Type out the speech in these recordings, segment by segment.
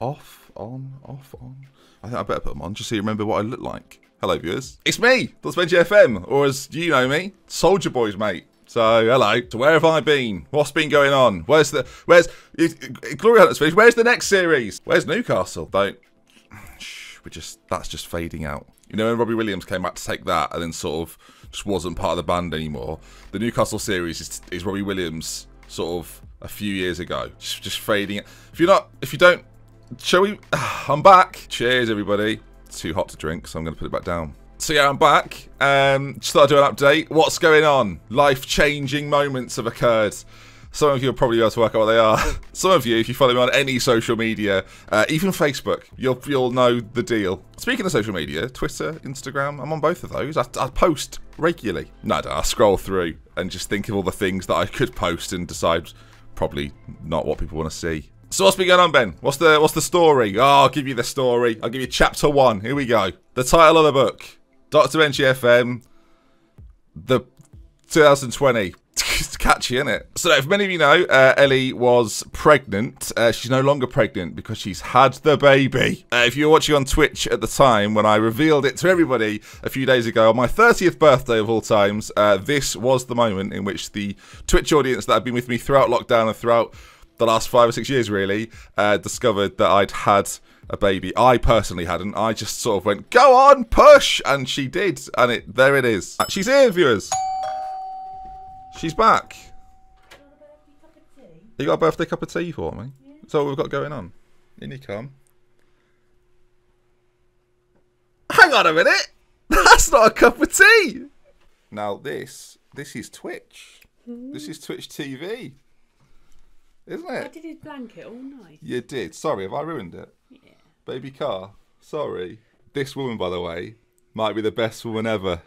off, on, off, on. I think I better put them on just so you remember what I look like. Hello, viewers. It's me, Thoughts FM, or as you know me, Soldier Boys, mate. So, hello. So, where have I been? What's been going on? Where's the, where's, Glory Hunters finished. Where's the next series? Where's Newcastle? Don't, shh, we just, that's just fading out. You know, when Robbie Williams came back to Take That and then sort of just wasn't part of the band anymore, the Newcastle series is, is Robbie Williams sort of a few years ago. Just, just fading. If you're not, if you don't, shall we? I'm back. Cheers, everybody. It's too hot to drink, so I'm going to put it back down. So yeah, I'm back. Um, just thought I'd do an update. What's going on? Life-changing moments have occurred. Some of you will probably able to work out what they are. Some of you, if you follow me on any social media, uh, even Facebook, you'll you'll know the deal. Speaking of social media, Twitter, Instagram, I'm on both of those. I, I post regularly. No, I, I scroll through and just think of all the things that I could post and decide probably not what people want to see. So what's been going on, Ben? What's the what's the story? Oh, I'll give you the story. I'll give you chapter one. Here we go. The title of the book: Doctor FM, the 2020 it's catchy, isn't it? So, if many of you know, uh, Ellie was pregnant. Uh, she's no longer pregnant because she's had the baby. Uh, if you were watching on Twitch at the time when I revealed it to everybody a few days ago on my 30th birthday of all times, uh, this was the moment in which the Twitch audience that had been with me throughout lockdown and throughout the last five or six years, really, uh, discovered that I'd had a baby. I personally hadn't. I just sort of went, "Go on, push," and she did, and it there it is. She's here, viewers. She's back. You got a birthday cup of tea for me? Yeah. That's all we've got going on. In you come. Hang on a minute! That's not a cup of tea! Now this, this is Twitch. This is Twitch TV. Isn't it? I did his blanket all night. You did. Sorry, have I ruined it? Yeah. Baby car. Sorry. This woman, by the way, might be the best woman ever.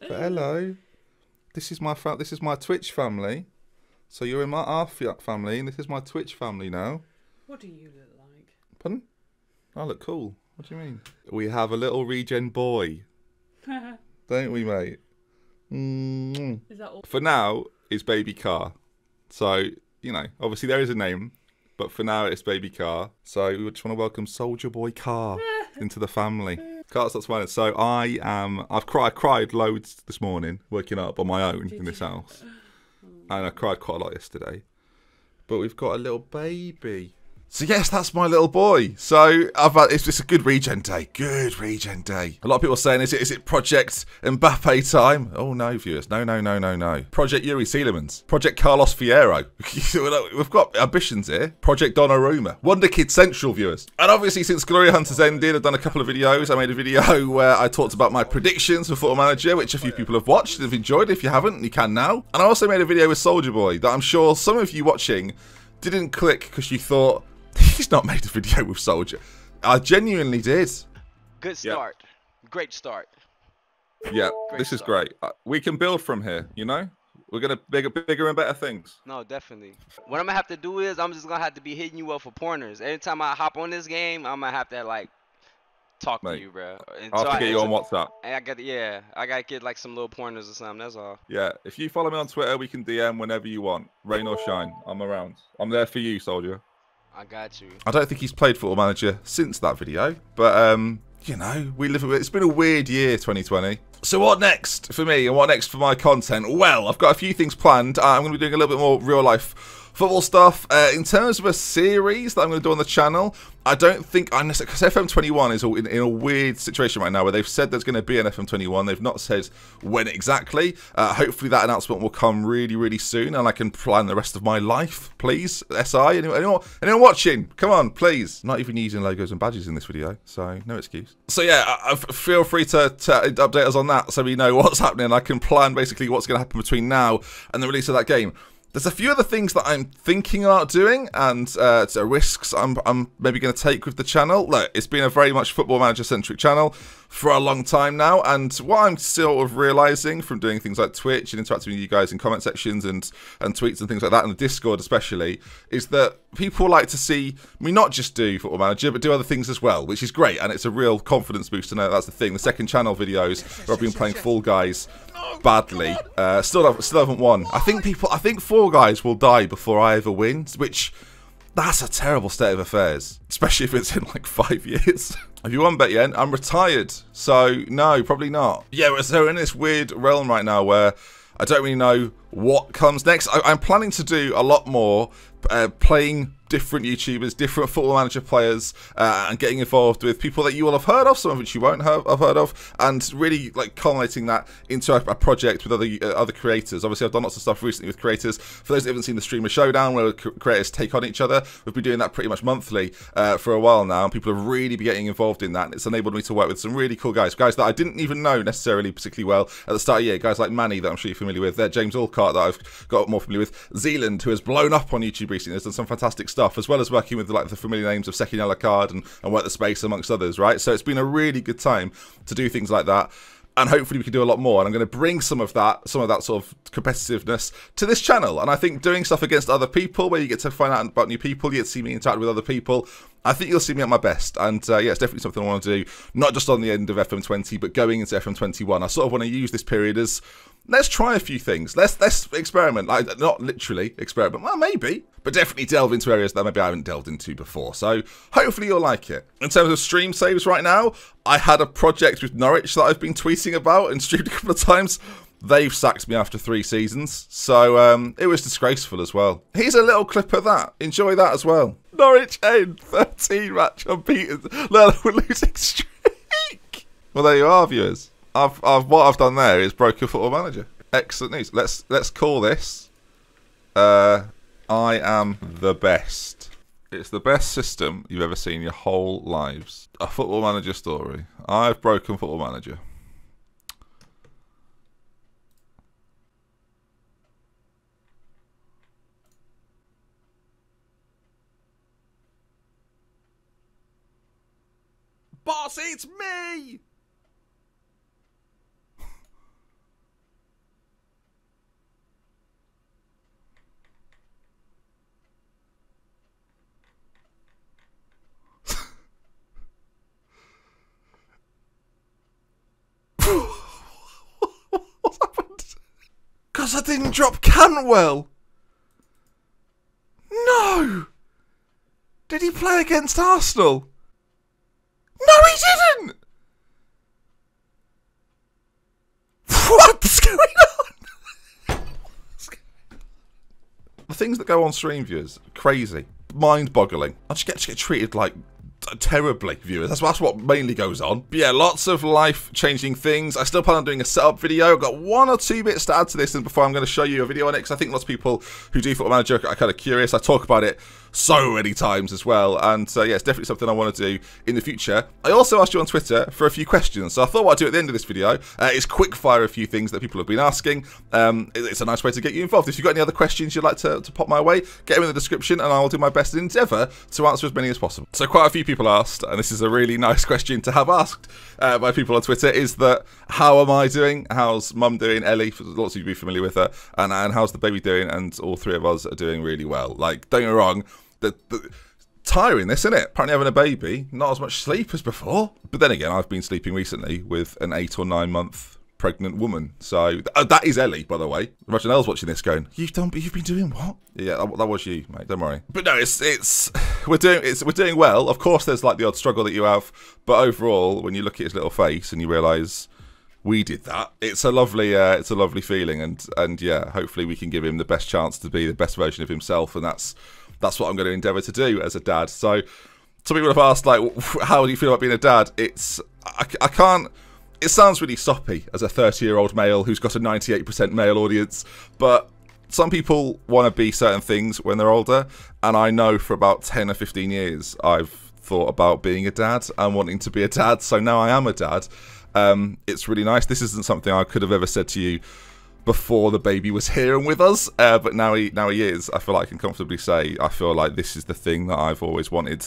But hello this is my fa- this is my Twitch family. So you're in my R family, and this is my Twitch family now. What do you look like? Pardon? I look cool. What do you mean? We have a little regen boy, don't we, mate? Mm. Is that all? For now, it's baby car. So you know, obviously there is a name, but for now it's baby car. So we just want to welcome Soldier Boy Car into the family. Can't stop smiling. So I am. I've cried. I cried loads this morning, waking up on my own in this house, and I cried quite a lot yesterday. But we've got a little baby. So yes, that's my little boy. So I've had, it's just a good regen day. Good regen day. A lot of people are saying, is it is it Project Mbappe time? Oh no, viewers. No, no, no, no, no. Project Youri Tielemans. Project Carlos Fierro. We've got ambitions here. Project Donnarumma. Wonder Kid Central viewers. And obviously since Glory Hunters ended, I've done a couple of videos. I made a video where I talked about my predictions for Football Manager, which a few people have watched and have enjoyed. If you haven't, you can now. And I also made a video with Soldier Boy that I'm sure some of you watching didn't click because you thought He's not made a video with Soldier. I genuinely did. Good start. Yep. Great start. Yeah, great this start. is great. Uh, we can build from here, you know? We're gonna bigger, bigger and better things. No, definitely. What I'm gonna have to do is I'm just gonna have to be hitting you up for pointers. Every time I hop on this game, I'm gonna have to like talk Mate, to you, bro. And I'll so have to get I, you on WhatsApp. I got yeah, I gotta get like some little pointers or something. That's all. Yeah, if you follow me on Twitter, we can DM whenever you want, rain or shine. I'm around. I'm there for you, soldier. I got you. I don't think he's played Football Manager since that video, but um, you know, we live. It's been a weird year, 2020. So what next for me, and what next for my content? Well, I've got a few things planned. I'm going to be doing a little bit more real life football stuff. Uh, in terms of a series that I'm going to do on the channel, I don't think I'm because FM21 is in, in, a weird situation right now where they've said there's going to be an FM21. They've not said when exactly. Uh, hopefully that announcement will come really, really soon, and I can plan the rest of my life. Please, SI, anyone, anyone, anyone watching? Come on, please. Not even using logos and badges in this video, so no excuse. So yeah, I, I feel free to, to update us on that so we know what's happening. I can plan basically what's going to happen between now and the release of that game. There's a few other things that I'm thinking about doing, and uh, risks I'm, I'm maybe going to take with the channel. Look, it's been a very much football manager centric channel for a long time now. And what I'm sort of realizing from doing things like Twitch and interacting with you guys in comment sections and, and tweets and things like that, and the Discord especially, is that people like to see me not just do Football Manager, but do other things as well, which is great. And it's a real confidence boost to know that's the thing. The second channel videos where I've been playing Fall Guys badly, uh, still, have, still haven't won. I think people, I think Fall Guys will die before I ever win, which That's a terrible state of affairs, especially if it's in like five years. If you want bet yet? I'm retired, so no, probably not. Yeah, so we're in this weird realm right now where I don't really know what comes next. I, am planning to do a lot more uh, playing different YouTubers, different Football Manager players, uh, and getting involved with people that you will have heard of, some of which you won't have, have heard of, and really like culminating that into a, a project with other uh, other creators. Obviously, I've done lots of stuff recently with creators. For those that haven't seen the Streamer Showdown, where creators take on each other, we've been doing that pretty much monthly uh, for a while now, and people have really been getting involved in that. And it's enabled me to work with some really cool guys, guys that I didn't even know necessarily particularly well at the start of the year. Guys like Manny, that I'm sure you're familiar with. There, James That I've got more familiar with. Zealand, who has blown up on YouTube recently, has done some fantastic stuff, as well as working with with like the familiar names of Sekin Alakard and, and Work the Space amongst others, right? So it's been a really good time to do things like that and hopefully we can do a lot more. And I'm going to bring some of that, some of that sort of competitiveness to this channel. And I think doing stuff against other people, where you get to find out about new people, you get to see me interact with other people. I think you'll see me at my best. And uh, yeah, it's definitely something I want to do, not just on the end of FM20, but going into FM21. I sort of want to use this period as let's try a few things. Let's let's experiment. Like not literally experiment. Well, maybe, but definitely delve into areas that maybe I haven't delved into before. So hopefully you'll like it. In terms of stream saves right now, I had a project with Norwich that I've been tweeting about and streamed a couple of times. They've sacked me after three seasons, so um, it was disgraceful as well. Here's a little clip of that. Enjoy that as well. Norwich end 13 match unbeaten. No, we're losing streak. Well, there you are, viewers. I've, I've what I've done there is broke your football manager. Excellent news. Let's let's call this. Uh, I am the best. It's the best system you've ever seen your whole lives. A football manager story. I've broken football manager. Boss, it's me! Because I didn't drop Cantwell. No. Did he play against Arsenal? No, he didn't. What's going on? the things that go on stream viewers, crazy, mind-boggling. I just get, just get treated like terribly, viewers. That's, that's what mainly goes on. But yeah, lots of life-changing things. I still plan on doing a setup video. I've got one or two bits to add to this and before I'm going to show you a video on it because I think lots of people who do Football Manager are kind of curious. I talk about it so many times as well. And uh, yeah, it's definitely something I want to do in the future. I also asked you on Twitter for a few questions. So I thought what I'd do at the end of this video uh, is quick fire a few things that people have been asking. Um, it's a nice way to get you involved. If you've got any other questions you'd like to, to pop my way, get them in the description and I'll do my best endeavour to answer as many as possible. So quite a few people asked, and this is a really nice question to have asked uh, by people on Twitter, is that how am I doing? How's mum doing? Ellie, lots of you be familiar with her. And, and how's the baby doing? And all three of us are doing really well. Like, don't get me wrong, the, the tiring this, isn't it? Apparently having a baby, not as much sleep as before. But then again, I've been sleeping recently with an eight or nine month pregnant woman. So uh, that is Ellie, by the way. Imagine watching this, going, "You've done, you've been doing what?" Yeah, that, that, was you, mate. Don't worry. But no, it's it's we're doing it's we're doing well. Of course, there's like the odd struggle that you have, but overall, when you look at his little face and you realise we did that. It's a lovely, uh, it's a lovely feeling, and and yeah, hopefully we can give him the best chance to be the best version of himself, and that's that's what I'm going to endeavour to do as a dad. So, some people have asked, like, how do you feel about being a dad? It's, I, I can't, it sounds really soppy as a 30 year old male who's got a 98% male audience, but some people want to be certain things when they're older, and I know for about 10 or 15 years I've thought about being a dad and wanting to be a dad, so now I am a dad. Um, it's really nice. This isn't something I could have ever said to you before the baby was here and with us, uh, but now he now he is. I feel like I can comfortably say I feel like this is the thing that I've always wanted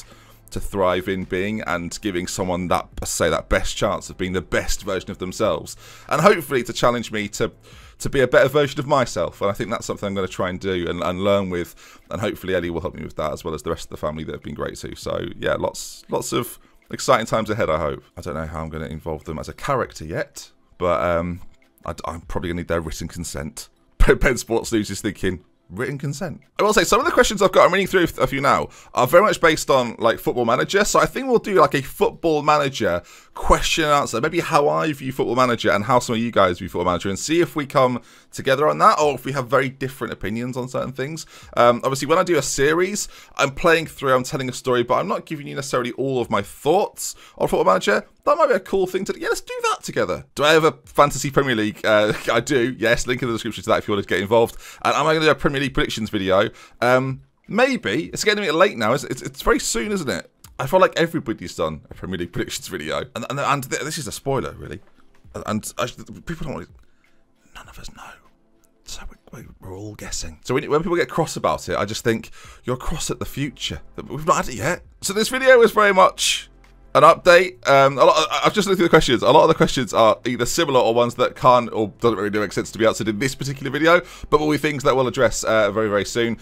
to thrive in being and giving someone that say that best chance of being the best version of themselves and hopefully to challenge me to to be a better version of myself and I think that's something I'm going to try and do and, and learn with and hopefully Ellie will help me with that as well as the rest of the family that have been great too so yeah lots lots of exciting times ahead I hope I don't know how I'm going to involve them as a character yet but um I, am probably going to need their written consent. Ben Sports News is thinking, written consent. I will say some of the questions I've got, I'm reading through a few now, are very much based on like football manager. So I think we'll do like a football manager question and answer, maybe how I view football manager and how some of you guys view football manager, and see if we come together on that or if we have very different opinions on certain things. Um, obviously, when I do a series, I'm playing through, I'm telling a story, but I'm not giving you necessarily all of my thoughts on football manager. That might be a cool thing to do. Yeah, let's do that together. Do I have a fantasy Premier League? Uh, I do. Yes, link in the description to that if you want to get involved. And am I going to do a Premier League predictions video? Um, maybe. It's getting a bit late now. It's, it's, it's very soon, isn't it? I feel like everybody's done a Premier League predictions video, and and, and this is a spoiler, really. And I, people don't want. To, none of us know, so we, are all guessing. So when, when people get cross about it, I just think you're cross at the future. We've not had it yet. So this video is very much an update. Um, lot, I've just looked through the questions. A lot of the questions are either similar or ones that can't or doesn't really make sense to be answered in this particular video, but will be things that we'll address uh, very, very soon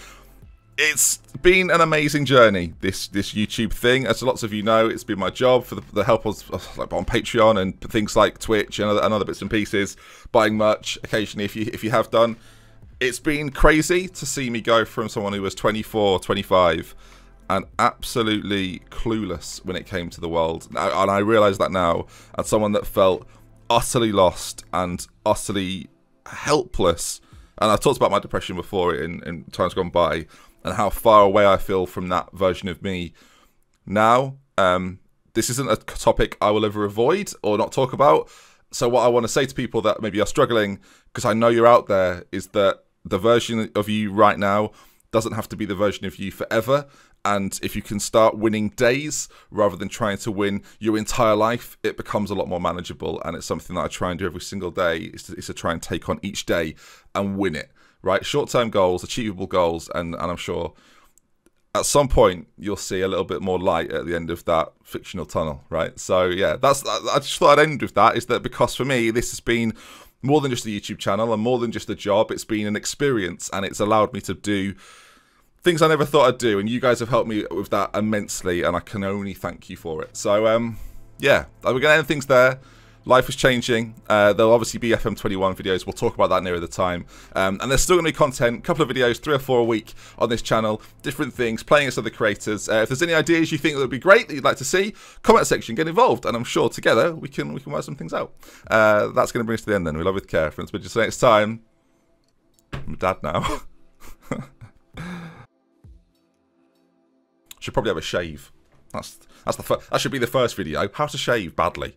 it's been an amazing journey this this YouTube thing. As lots of you know, it's been my job for the, the help of like on Patreon and things like Twitch and other, and other bits and pieces. Buying merch occasionally if you if you have done. It's been crazy to see me go from someone who was 24, 25 and absolutely clueless when it came to the world. And I realise that now as someone that felt utterly lost and utterly helpless. And I've talked about my depression before in, in times gone by and how far away I feel from that version of me now. Um, this isn't a topic I will ever avoid or not talk about. So, what I want to say to people that maybe are struggling, because I know you're out there, is that the version of you right now doesn't have to be the version of you forever. And if you can start winning days rather than trying to win your entire life, it becomes a lot more manageable. And it's something that I try and do every single day is to, is to try and take on each day and win it right? Short term goals, achievable goals, and, and I'm sure at some point you'll see a little bit more light at the end of that fictional tunnel, right? So yeah, that's I just thought I'd end with that. Is that because for me this has been more than just a YouTube channel and more than just a job. It's been an experience, and it's allowed me to do things I never thought I'd do, and you guys have helped me with that immensely, and I can only thank you for it. So um, yeah, we're gonna end things there life is changing. Uh, there'll obviously be FM21 videos. We'll talk about that nearer the time. Um, and there's still going to be content, a couple of videos, three or four a week on this channel, different things, playing as other creators. Uh, if there's any ideas you think that would be great that you'd like to see, comment section, get involved, and I'm sure together we can we can work some things out. Uh, that's going to bring us to the end then. We love with care, friends. But just next time, I'm a dad now. Should probably have a shave. That's that's the that should be the first video. How to shave badly.